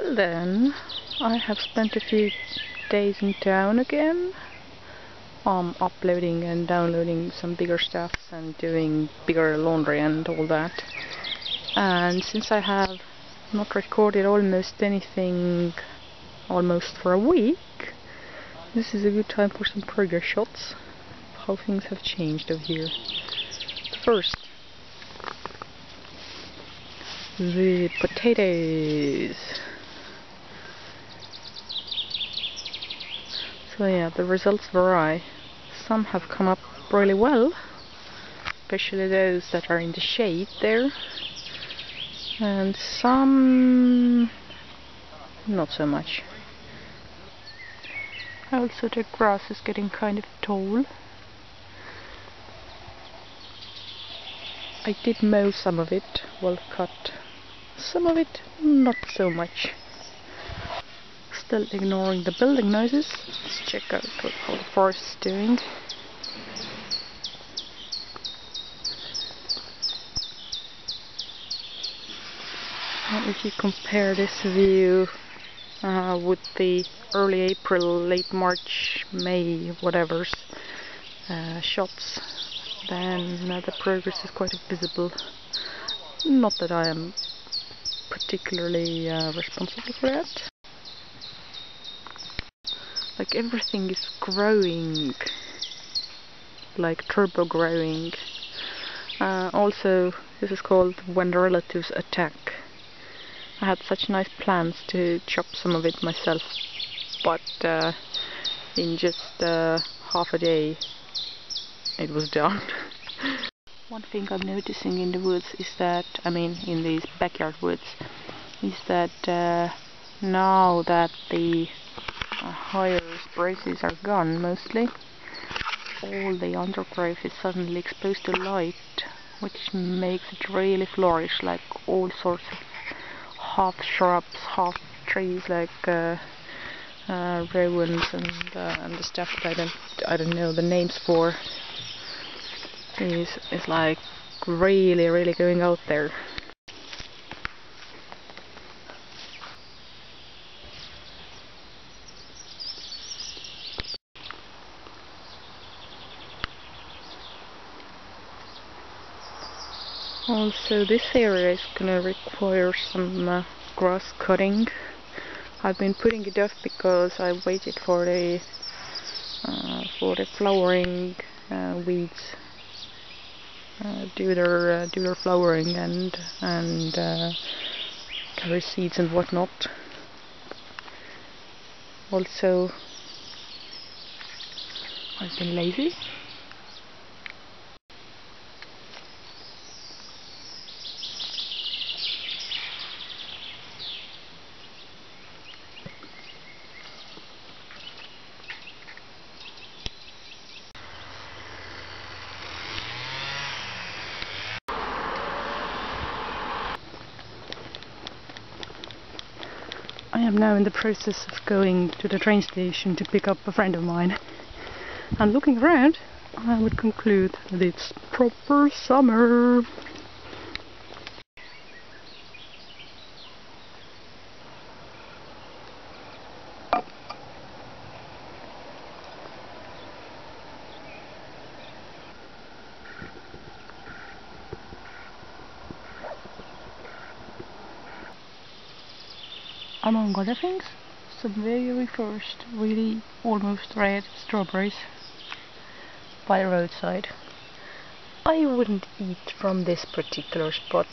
Well then, I have spent a few days in town again. Um, uploading and downloading some bigger stuff and doing bigger laundry and all that. And since I have not recorded almost anything almost for a week, this is a good time for some progress shots. How things have changed over here. First, the potatoes. So yeah, the results vary. Some have come up really well, especially those that are in the shade there, and some not so much. Also the grass is getting kind of tall. I did mow some of it, well cut some of it not so much. Still ignoring the building noises, let's check out what the forest is doing. If you compare this view uh, with the early April, late March, May, whatever's uh, shots, then uh, the progress is quite visible. Not that I am particularly uh, responsible for that. Like everything is growing, like turbo growing. Uh, also, this is called when relatives attack. I had such nice plans to chop some of it myself, but uh, in just uh, half a day it was done. One thing I'm noticing in the woods is that, I mean in these backyard woods, is that uh, now that the higher braces are gone mostly, all the undergrowth is suddenly exposed to light, which makes it really flourish, like all sorts of half shrubs, half trees, like uh, uh, rowans and uh, and the stuff that I don't I don't know the names for is is like really really going out there. Also this area is gonna require some uh, grass cutting. I've been putting it off because I waited for the uh, for the flowering uh, weeds uh, do their uh, do their flowering and and uh, carry seeds and whatnot. Also, I've been lazy. I am now in the process of going to the train station to pick up a friend of mine. And looking around, I would conclude that it's proper summer. Among other things, some very first really almost red strawberries by the roadside. I wouldn't eat from this particular spot